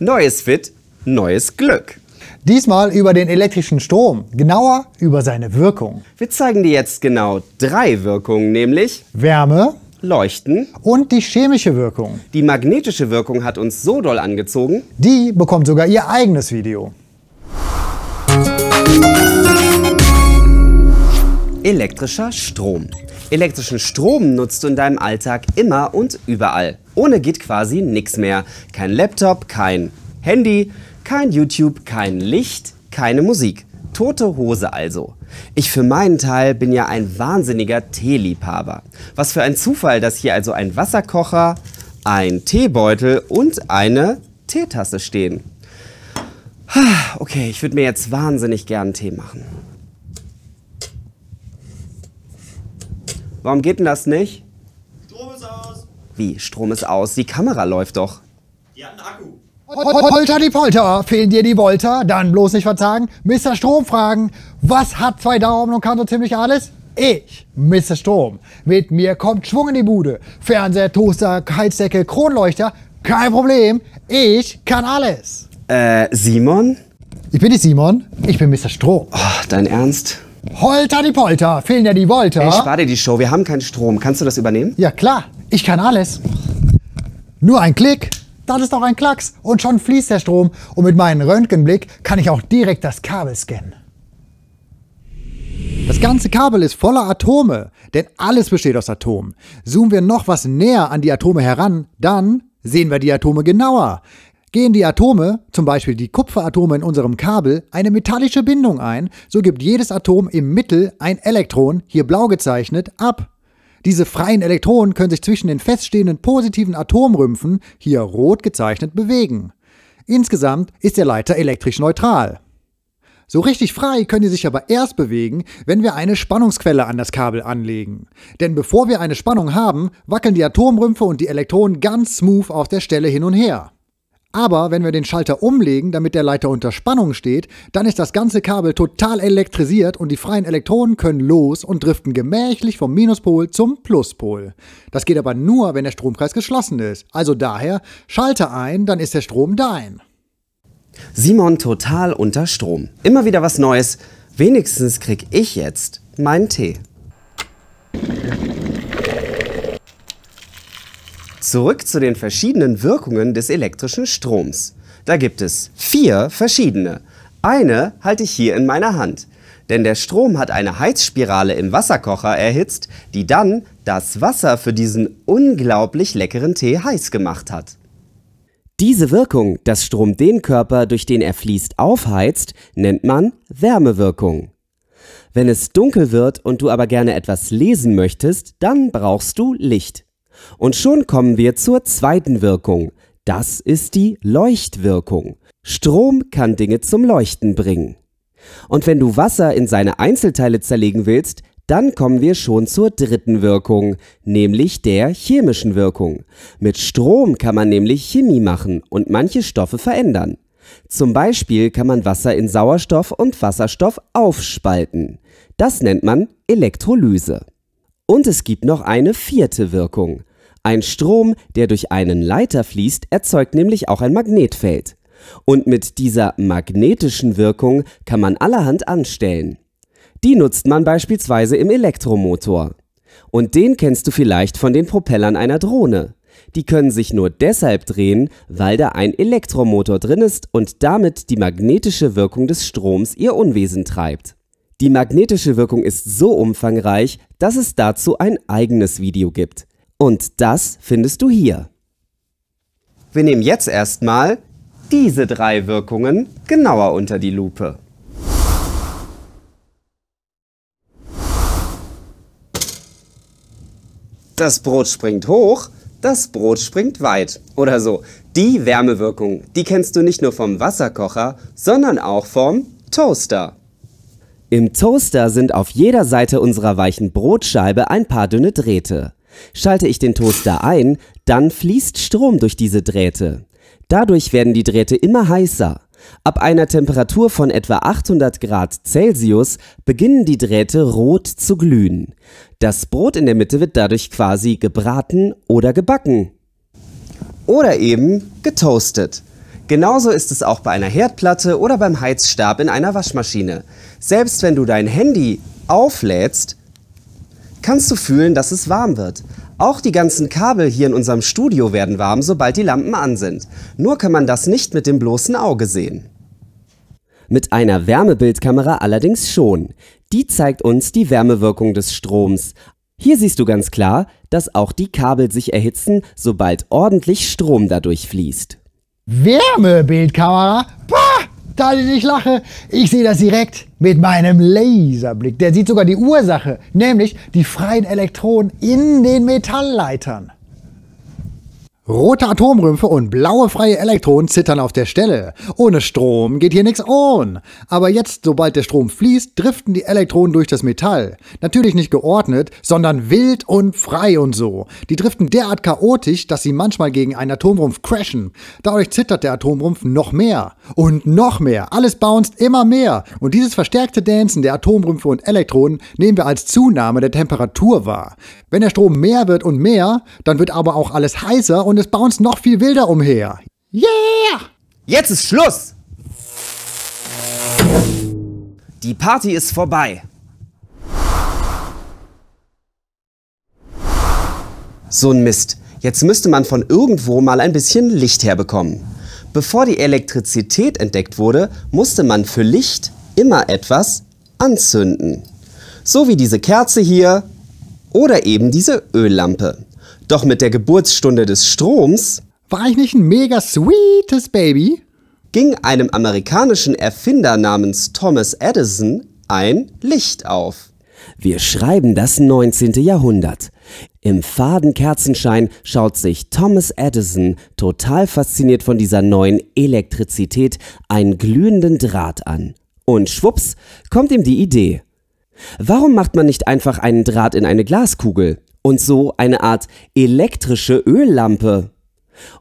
Neues Fit, neues Glück. Diesmal über den elektrischen Strom, genauer über seine Wirkung. Wir zeigen dir jetzt genau drei Wirkungen, nämlich Wärme Leuchten. und die chemische Wirkung. Die magnetische Wirkung hat uns so doll angezogen, Die bekommt sogar ihr eigenes Video. elektrischer Strom. Elektrischen Strom nutzt du in deinem Alltag immer und überall. Ohne geht quasi nichts mehr. Kein Laptop, kein Handy, kein YouTube, kein Licht, keine Musik. Tote Hose also. Ich für meinen Teil bin ja ein wahnsinniger Teeliebhaber. Was für ein Zufall, dass hier also ein Wasserkocher, ein Teebeutel und eine Teetasse stehen. Okay, ich würde mir jetzt wahnsinnig gern Tee machen. Warum geht denn das nicht? Strom ist aus. Wie, Strom ist aus, die Kamera läuft doch. Die hat einen Akku. Holter die Polter, fehlen dir die Volter, dann bloß nicht verzagen. Mr. Strom fragen, was hat zwei Daumen und kann so ziemlich alles? Ich, Mr. Strom. Mit mir kommt Schwung in die Bude. Fernseher, Toaster, Heizdecke, Kronleuchter, kein Problem. Ich kann alles. Äh, Simon? Ich bin nicht Simon, ich bin Mr. Strom. Oh, dein Ernst? Holter die Polter, fehlen dir die Volter. Ey, spar dir die Show, wir haben keinen Strom. Kannst du das übernehmen? Ja klar, ich kann alles. Nur ein Klick, das ist doch ein Klacks und schon fließt der Strom und mit meinem Röntgenblick kann ich auch direkt das Kabel scannen. Das ganze Kabel ist voller Atome, denn alles besteht aus Atomen. Zoomen wir noch was näher an die Atome heran, dann sehen wir die Atome genauer. Gehen die Atome, zum Beispiel die Kupferatome in unserem Kabel, eine metallische Bindung ein, so gibt jedes Atom im Mittel ein Elektron, hier blau gezeichnet, ab. Diese freien Elektronen können sich zwischen den feststehenden positiven Atomrümpfen, hier rot gezeichnet, bewegen. Insgesamt ist der Leiter elektrisch neutral. So richtig frei können die sich aber erst bewegen, wenn wir eine Spannungsquelle an das Kabel anlegen. Denn bevor wir eine Spannung haben, wackeln die Atomrümpfe und die Elektronen ganz smooth auf der Stelle hin und her. Aber wenn wir den Schalter umlegen, damit der Leiter unter Spannung steht, dann ist das ganze Kabel total elektrisiert und die freien Elektronen können los und driften gemächlich vom Minuspol zum Pluspol. Das geht aber nur, wenn der Stromkreis geschlossen ist. Also daher, Schalter ein, dann ist der Strom dein. Simon total unter Strom. Immer wieder was Neues. Wenigstens krieg ich jetzt meinen Tee. Zurück zu den verschiedenen Wirkungen des elektrischen Stroms. Da gibt es vier verschiedene. Eine halte ich hier in meiner Hand. Denn der Strom hat eine Heizspirale im Wasserkocher erhitzt, die dann das Wasser für diesen unglaublich leckeren Tee heiß gemacht hat. Diese Wirkung, dass Strom den Körper, durch den er fließt, aufheizt, nennt man Wärmewirkung. Wenn es dunkel wird und du aber gerne etwas lesen möchtest, dann brauchst du Licht. Und schon kommen wir zur zweiten Wirkung. Das ist die Leuchtwirkung. Strom kann Dinge zum Leuchten bringen. Und wenn du Wasser in seine Einzelteile zerlegen willst, dann kommen wir schon zur dritten Wirkung, nämlich der chemischen Wirkung. Mit Strom kann man nämlich Chemie machen und manche Stoffe verändern. Zum Beispiel kann man Wasser in Sauerstoff und Wasserstoff aufspalten. Das nennt man Elektrolyse. Und es gibt noch eine vierte Wirkung. Ein Strom, der durch einen Leiter fließt, erzeugt nämlich auch ein Magnetfeld. Und mit dieser magnetischen Wirkung kann man allerhand anstellen. Die nutzt man beispielsweise im Elektromotor. Und den kennst du vielleicht von den Propellern einer Drohne. Die können sich nur deshalb drehen, weil da ein Elektromotor drin ist und damit die magnetische Wirkung des Stroms ihr Unwesen treibt. Die magnetische Wirkung ist so umfangreich, dass es dazu ein eigenes Video gibt. Und das findest du hier. Wir nehmen jetzt erstmal diese drei Wirkungen genauer unter die Lupe. Das Brot springt hoch, das Brot springt weit. Oder so. Die Wärmewirkung, die kennst du nicht nur vom Wasserkocher, sondern auch vom Toaster. Im Toaster sind auf jeder Seite unserer weichen Brotscheibe ein paar dünne Drähte. Schalte ich den Toaster ein, dann fließt Strom durch diese Drähte. Dadurch werden die Drähte immer heißer. Ab einer Temperatur von etwa 800 Grad Celsius beginnen die Drähte rot zu glühen. Das Brot in der Mitte wird dadurch quasi gebraten oder gebacken. Oder eben getoastet. Genauso ist es auch bei einer Herdplatte oder beim Heizstab in einer Waschmaschine. Selbst wenn du dein Handy auflädst, kannst du fühlen, dass es warm wird. Auch die ganzen Kabel hier in unserem Studio werden warm, sobald die Lampen an sind. Nur kann man das nicht mit dem bloßen Auge sehen. Mit einer Wärmebildkamera allerdings schon. Die zeigt uns die Wärmewirkung des Stroms. Hier siehst du ganz klar, dass auch die Kabel sich erhitzen, sobald ordentlich Strom dadurch fließt. Wärmebildkamera? Pah! Da ich lache, ich sehe das direkt mit meinem Laserblick. Der sieht sogar die Ursache, nämlich die freien Elektronen in den Metallleitern. Rote Atomrümpfe und blaue freie Elektronen zittern auf der Stelle. Ohne Strom geht hier nichts on. Aber jetzt, sobald der Strom fließt, driften die Elektronen durch das Metall. Natürlich nicht geordnet, sondern wild und frei und so. Die driften derart chaotisch, dass sie manchmal gegen einen Atomrumpf crashen. Dadurch zittert der Atomrumpf noch mehr. Und noch mehr. Alles bounced immer mehr. Und dieses verstärkte Dancen der Atomrümpfe und Elektronen nehmen wir als Zunahme der Temperatur wahr. Wenn der Strom mehr wird und mehr, dann wird aber auch alles heißer und es bounced noch viel wilder umher. Yeah! Jetzt ist Schluss! Die Party ist vorbei. So ein Mist. Jetzt müsste man von irgendwo mal ein bisschen Licht herbekommen. Bevor die Elektrizität entdeckt wurde, musste man für Licht immer etwas anzünden. So wie diese Kerze hier oder eben diese Öllampe. Doch mit der Geburtsstunde des Stroms War ich nicht ein mega sweetes Baby? ging einem amerikanischen Erfinder namens Thomas Edison ein Licht auf. Wir schreiben das 19. Jahrhundert. Im faden Kerzenschein schaut sich Thomas Edison total fasziniert von dieser neuen Elektrizität einen glühenden Draht an. Und schwupps kommt ihm die Idee. Warum macht man nicht einfach einen Draht in eine Glaskugel und so eine Art elektrische Öllampe?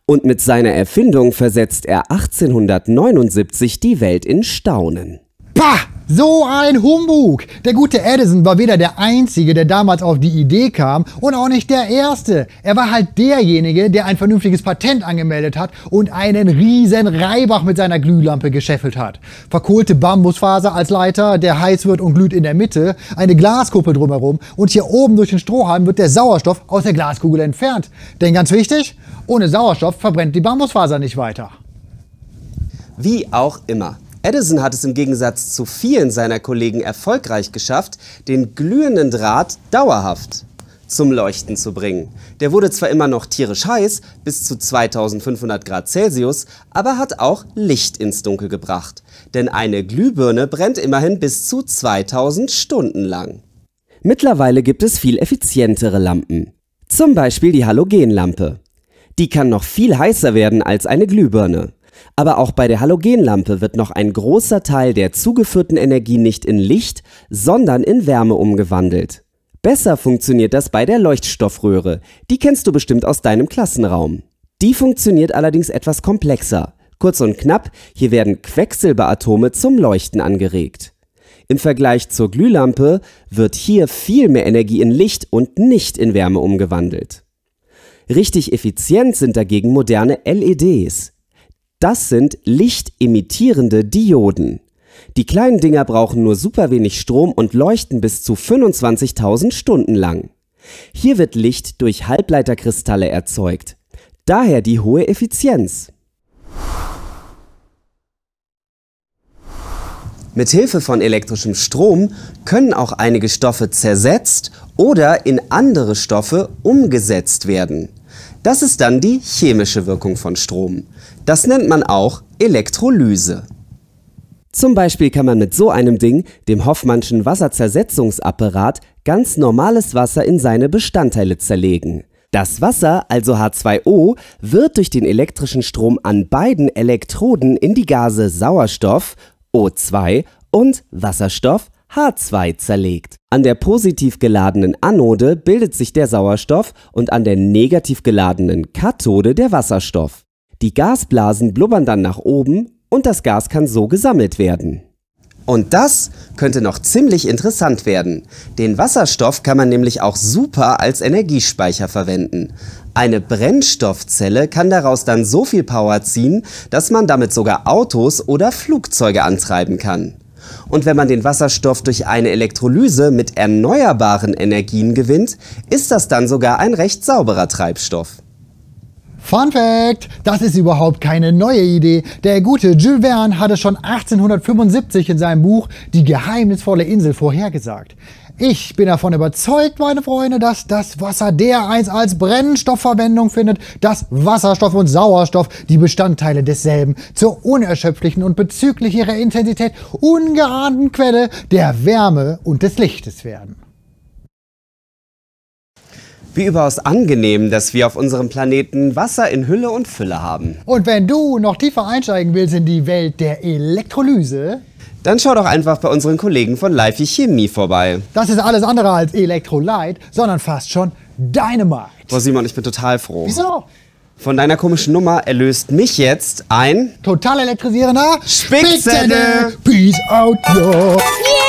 Und mit seiner Erfindung versetzt er 1879 die Welt in Staunen. Pah! So ein Humbug! Der gute Edison war weder der Einzige, der damals auf die Idee kam, und auch nicht der Erste. Er war halt derjenige, der ein vernünftiges Patent angemeldet hat und einen riesen Reibach mit seiner Glühlampe gescheffelt hat. Verkohlte Bambusfaser als Leiter, der heiß wird und glüht in der Mitte, eine Glaskuppel drumherum und hier oben durch den Strohhalm wird der Sauerstoff aus der Glaskugel entfernt. Denn ganz wichtig, ohne Sauerstoff verbrennt die Bambusfaser nicht weiter. Wie auch immer. Edison hat es im Gegensatz zu vielen seiner Kollegen erfolgreich geschafft, den glühenden Draht dauerhaft zum Leuchten zu bringen. Der wurde zwar immer noch tierisch heiß, bis zu 2500 Grad Celsius, aber hat auch Licht ins Dunkel gebracht. Denn eine Glühbirne brennt immerhin bis zu 2000 Stunden lang. Mittlerweile gibt es viel effizientere Lampen. Zum Beispiel die Halogenlampe. Die kann noch viel heißer werden als eine Glühbirne. Aber auch bei der Halogenlampe wird noch ein großer Teil der zugeführten Energie nicht in Licht, sondern in Wärme umgewandelt. Besser funktioniert das bei der Leuchtstoffröhre. Die kennst du bestimmt aus deinem Klassenraum. Die funktioniert allerdings etwas komplexer. Kurz und knapp, hier werden Quecksilberatome zum Leuchten angeregt. Im Vergleich zur Glühlampe wird hier viel mehr Energie in Licht und nicht in Wärme umgewandelt. Richtig effizient sind dagegen moderne LEDs. Das sind lichtemittierende Dioden. Die kleinen Dinger brauchen nur super wenig Strom und leuchten bis zu 25.000 Stunden lang. Hier wird Licht durch Halbleiterkristalle erzeugt. Daher die hohe Effizienz. Mit Hilfe von elektrischem Strom können auch einige Stoffe zersetzt oder in andere Stoffe umgesetzt werden. Das ist dann die chemische Wirkung von Strom. Das nennt man auch Elektrolyse. Zum Beispiel kann man mit so einem Ding, dem Hoffmannschen Wasserzersetzungsapparat, ganz normales Wasser in seine Bestandteile zerlegen. Das Wasser, also H2O, wird durch den elektrischen Strom an beiden Elektroden in die Gase Sauerstoff O2 und Wasserstoff H2 zerlegt. An der positiv geladenen Anode bildet sich der Sauerstoff und an der negativ geladenen Kathode der Wasserstoff. Die Gasblasen blubbern dann nach oben und das Gas kann so gesammelt werden. Und das könnte noch ziemlich interessant werden. Den Wasserstoff kann man nämlich auch super als Energiespeicher verwenden. Eine Brennstoffzelle kann daraus dann so viel Power ziehen, dass man damit sogar Autos oder Flugzeuge antreiben kann. Und wenn man den Wasserstoff durch eine Elektrolyse mit erneuerbaren Energien gewinnt, ist das dann sogar ein recht sauberer Treibstoff. Fun Fact: Das ist überhaupt keine neue Idee. Der gute Jules Verne hatte schon 1875 in seinem Buch Die geheimnisvolle Insel vorhergesagt. Ich bin davon überzeugt, meine Freunde, dass das Wasser dereinst als Brennstoffverwendung findet, dass Wasserstoff und Sauerstoff die Bestandteile desselben zur unerschöpflichen und bezüglich ihrer Intensität ungeahnten Quelle der Wärme und des Lichtes werden. Wie überaus angenehm, dass wir auf unserem Planeten Wasser in Hülle und Fülle haben. Und wenn du noch tiefer einsteigen willst in die Welt der Elektrolyse, Dann schau doch einfach bei unseren Kollegen von Life Chemie vorbei. das ist alles andere als Elektrolyte, sondern fast schon Dynamite. Boah, Simon, ich bin total froh. Wieso? Von deiner komischen Nummer erlöst mich jetzt ein Total elektrisierender Spickzettel. Peace out, yo. Yeah!